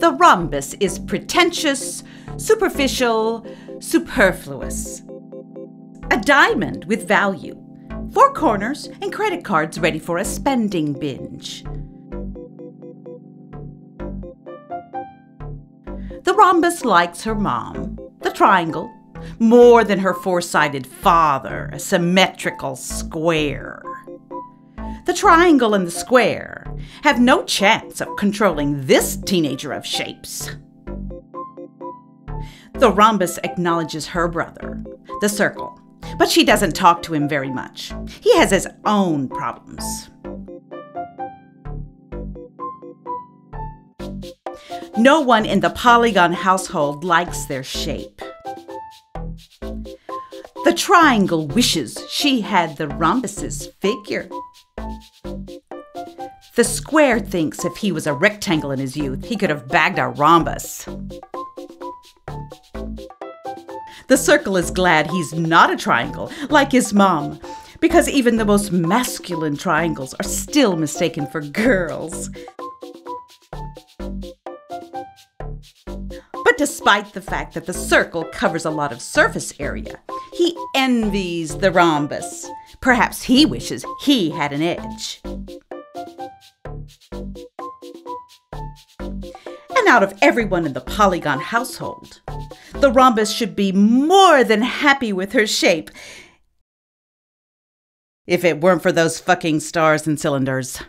The rhombus is pretentious, superficial, superfluous. A diamond with value, four corners, and credit cards ready for a spending binge. The rhombus likes her mom, the triangle, more than her four sided father, a symmetrical square. The triangle and the square have no chance of controlling this teenager of shapes. The rhombus acknowledges her brother, the circle, but she doesn't talk to him very much. He has his own problems. No one in the Polygon household likes their shape. The triangle wishes she had the rhombus's figure. The square thinks if he was a rectangle in his youth, he could have bagged a rhombus. The circle is glad he's not a triangle, like his mom, because even the most masculine triangles are still mistaken for girls. But despite the fact that the circle covers a lot of surface area, he envies the rhombus. Perhaps he wishes he had an edge. And out of everyone in the Polygon household, the rhombus should be more than happy with her shape if it weren't for those fucking stars and cylinders.